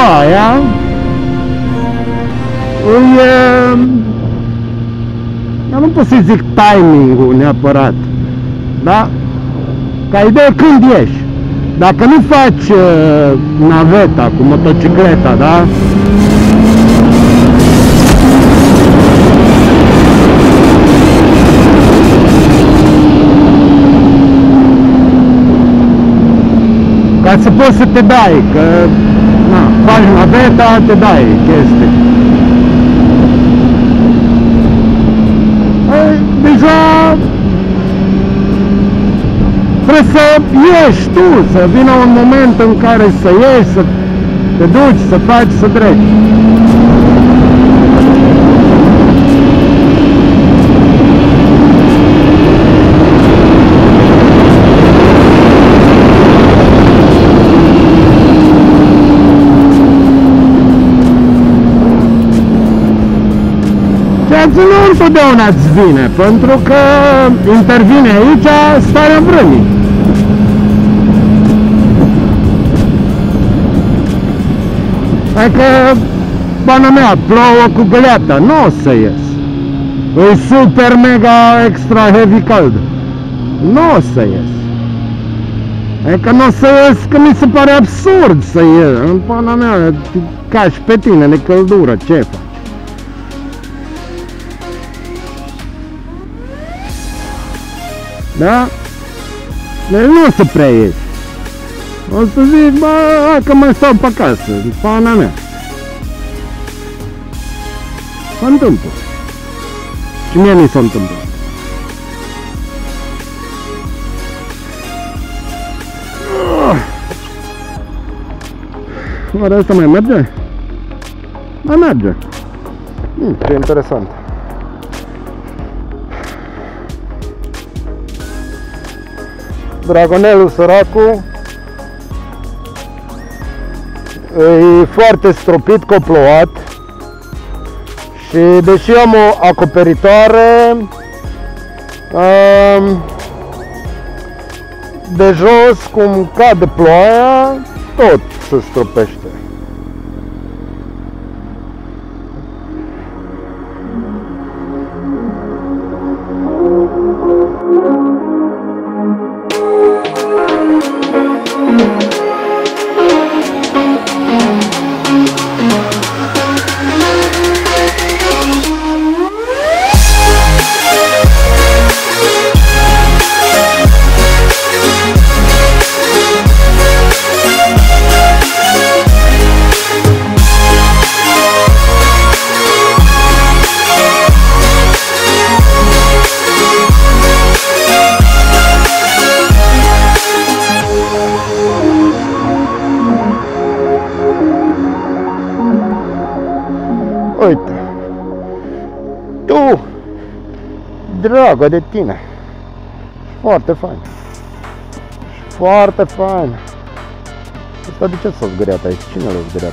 după aia îi, uh, nu pot să zic timingul neapărat, da? Ca idee când ieși. Dacă nu faci uh, naveta cu motocicleta, da? Ca să poți să te dai, că na, faci naveta, te dai chestii. Ei, Deja trebuie să ieși tu, să vină un moment în care să ieși, să te duci, să faci, să treci. Ceea ce nu întotdeauna îți vine, pentru că intervine aici starea vremii. Adică, bana mea, plouă cu găleata, nu o să ies. E super mega extra heavy cald. Nu o să ies. Adică nu o să ies că mi se pare absurd să ies. În pana mea, te cași pe tine de căldură, ce faci? Da? Deci nu să prea ieși. O să zic, bă, hai că mai stau pe acasă, pana mea. Se întâmplă. Și mie mi se. Oare asta mai merge? Mai merge. Ce interesant. Dragonelul săracu e foarte stropit, coplouat și deși am o acoperitoare um, de jos cum cade ploaia tot se stropește Tu, dragă de tine. Foarte fain. Foarte fain. Asta de ce s-a zgâriat aici? Cine l-a zgâriat?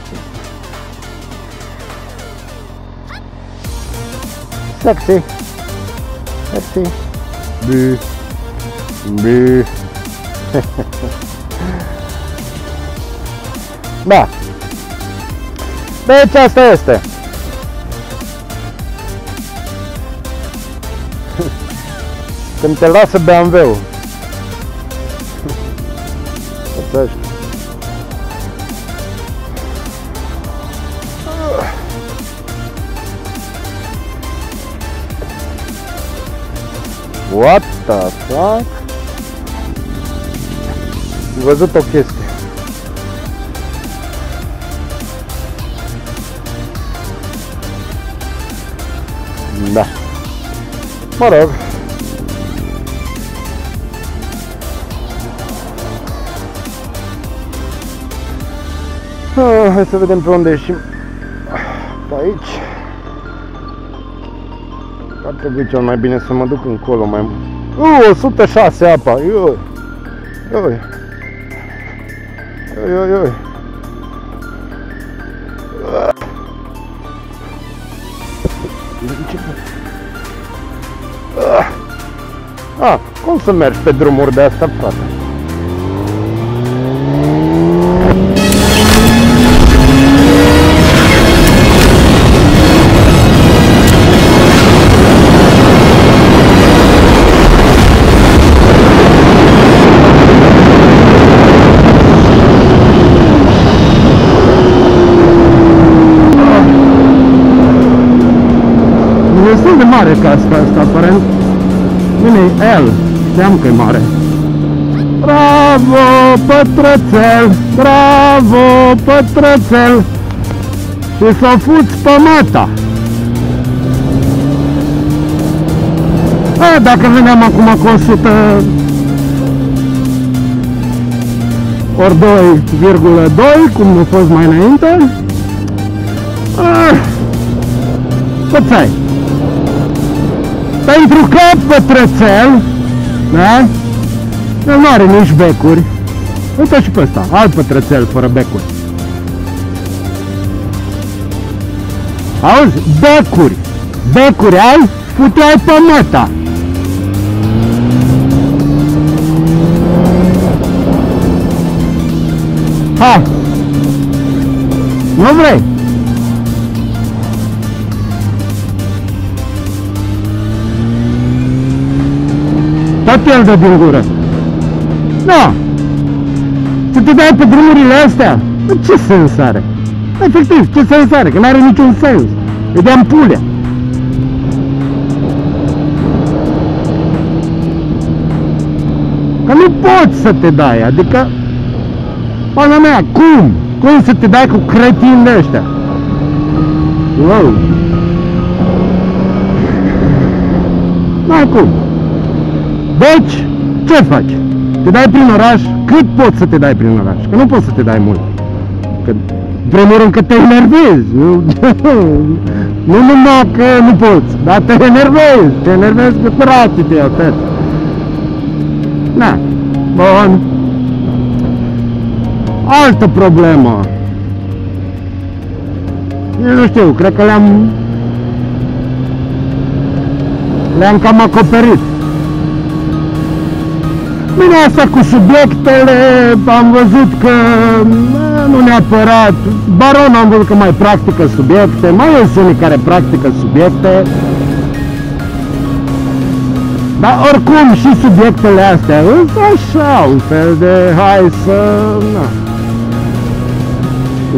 Sexy. Sexy. Bu. Bu. da. Deci asta este. Când te lasă BMW-ul. Pățești. What the fuck? Am văzut o chestie. Da. Mă rog. Hai să vedem pe unde ieșim. Pe aici. Ar trebui cel mai bine să mă duc încolo mai mult. Uh, 106 apa. Ioi. Ioi. Ioi, ioi, ioi. Ah, cum să mergi pe drumuri de astea, frate? Mare casca asta, aparent. Bine, e L. Știam că e mare. Bravo, pătrățel! Bravo, pătrățel! Și s-a fuți pe mata! A, dacă veneam acum cu 100 ori 2,2, cum a fost mai înainte, ah, cât ai? Pentru că pătrățel, da? El nu are nici becuri. Uite și pe ăsta, alt pătrățel fără becuri. Auzi? Becuri. Becuri ai? Puteai pe măta. Ha! Nu vrei? Tot el dă din gură. Da. Să te dai pe drumurile astea? Ce sens are? Efectiv, ce sens are? Că nu are niciun sens. E de ampule. Că nu poți să te dai, adică Pana mea, cum? Cum să te dai cu cretini de ăștia? Wow! N-ai cum. Deci, ce faci? Te dai prin oraș? Cât poți să te dai prin oraș? Că nu poți să te dai mult. Că, primul rând că te enervezi. Nu, nu numai că nu poți, dar te enervezi. Te enervezi că frații te atât. Na, bun. Altă problemă. Eu nu știu, cred că le-am le-am cam acoperit. Bine, asta cu subiectele, am văzut că nu neapărat, Baron am văzut că mai practică subiecte, mai sunt unii care practică subiecte, dar oricum și subiectele astea sunt așa, un fel de hai să... Na,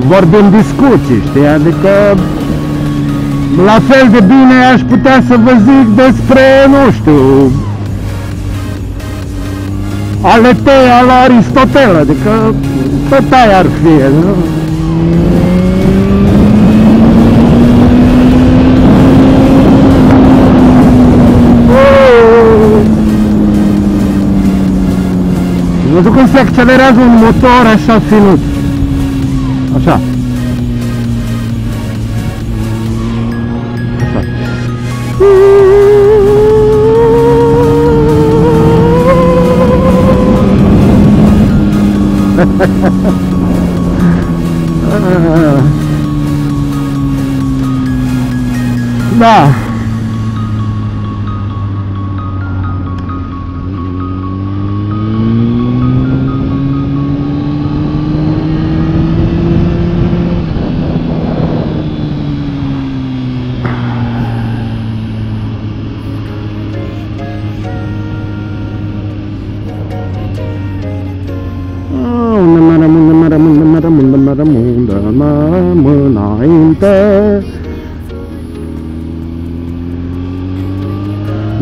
vorbim discuții, știi, adică la fel de bine aș putea să vă zic despre, nu știu, Aletea la Aristotel, adică tot aia ar fi, nu? Văzut cum se accelerează un motor așa ținut. Așa. Da.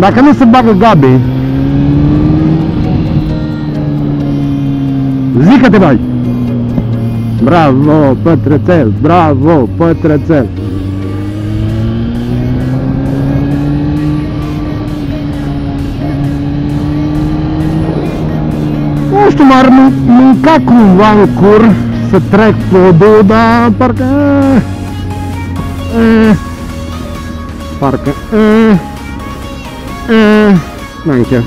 Dacă nu se bagă Gabi, zi că te bagi. Bravo, pătrățel, bravo, pătrățel. Nu știu, m-ar mânca cumva în cur să trec podul, dar parcă... E, parcă... E, Mm. e, n-am chef.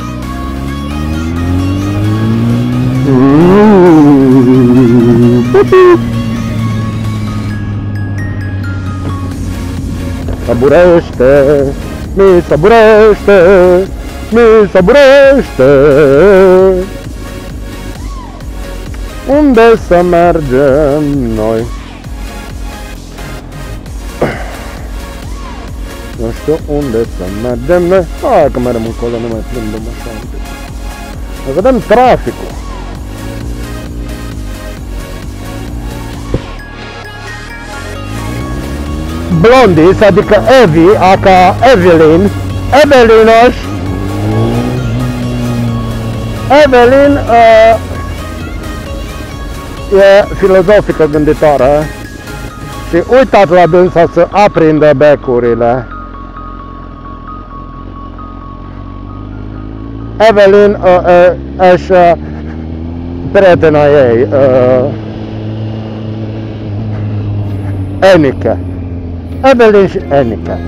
Saburește, mm. mi saburește, mi saburește. Unde să mergem noi? Nu știu unde să mergem noi. Hai că mergem încolo, nu mai plimbăm așa un pic. Să vedem traficul. Blondis, adică Evi, aka Evelyn, Evelinoș, Evelyn uh, e filozofică gânditoare și uitați la dânsa să aprindă becurile. Evelyn uh, uh, ești uh, prietena ei, uh, Enica. Evelyn și Enica.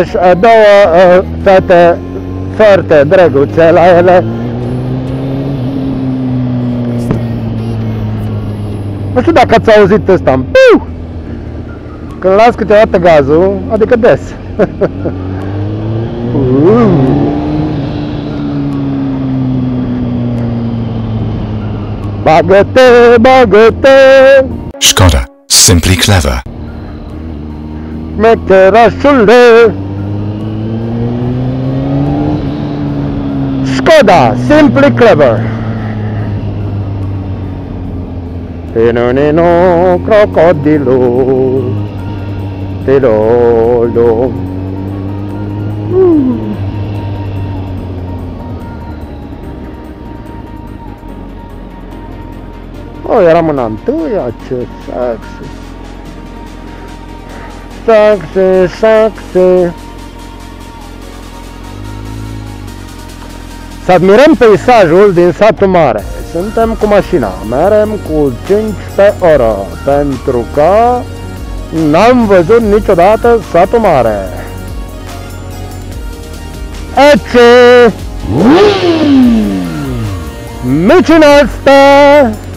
Ești uh, două uh, fete foarte drăguțe la ele. Nu știu dacă ați auzit ăsta, Piu! când las câteodată gazul, adică des. Bagă-te, bagă-te, Skoda. Simply clever. mecherașule. Skoda, simply clever. Pinonino, crocodilo, tilolo. Oh, eram în a întâia, ce saxe. Saxe, saxe. Să admirăm peisajul din satul mare. Suntem cu mașina, merem cu 5 pe oră, pentru că n-am văzut niciodată satul mare. Ece! Micina asta!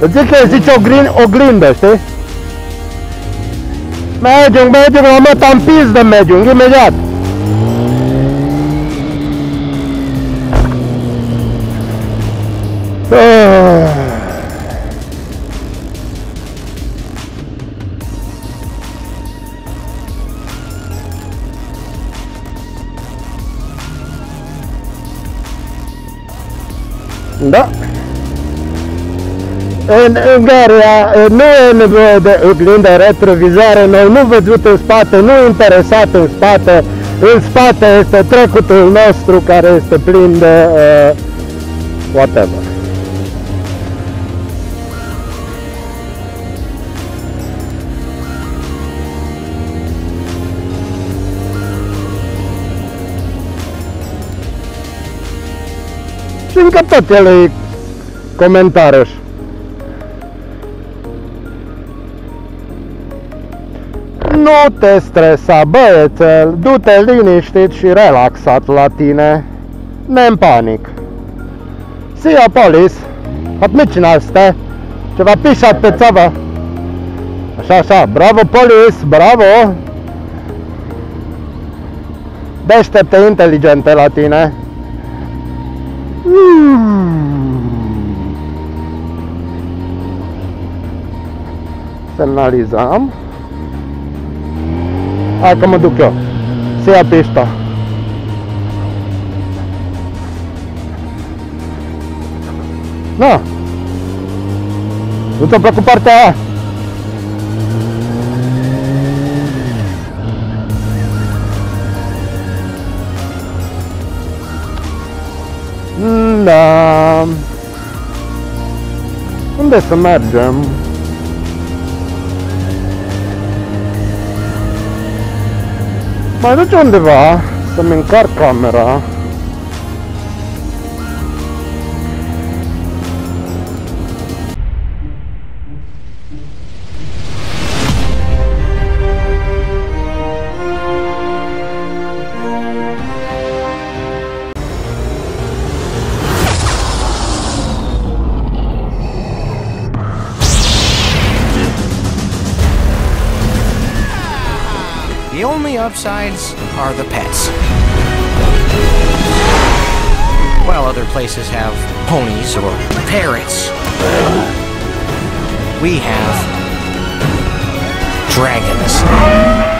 Îți zic că zice oglin, oglindă, știi? Medium, medium, am mă tampiz de medium, imediat. Ah. Da. În Ungaria nu e nevoie de oglindă retrovizoare, noi nu văzut în spate, nu interesat în spate, în spate este trecutul nostru care este plin de uh, whatever. Și încă tot el e comentariu. Nu te stresa, băiețel, du-te liniștit și relaxat la tine. ne în panic. See ya, police. Odmicina ste. Ceva pișat pe țavă. Așa, așa, bravo, police, bravo. Deștepte inteligente la tine. Semnalizăm. Hai că mă duc eu. Se ia pista. Na. Nu ți-a plăcut partea aia? Da. Unde să mergem? Mai duce undeva să-mi încarc camera upsides are the pets. While other places have ponies or parrots, we have dragons.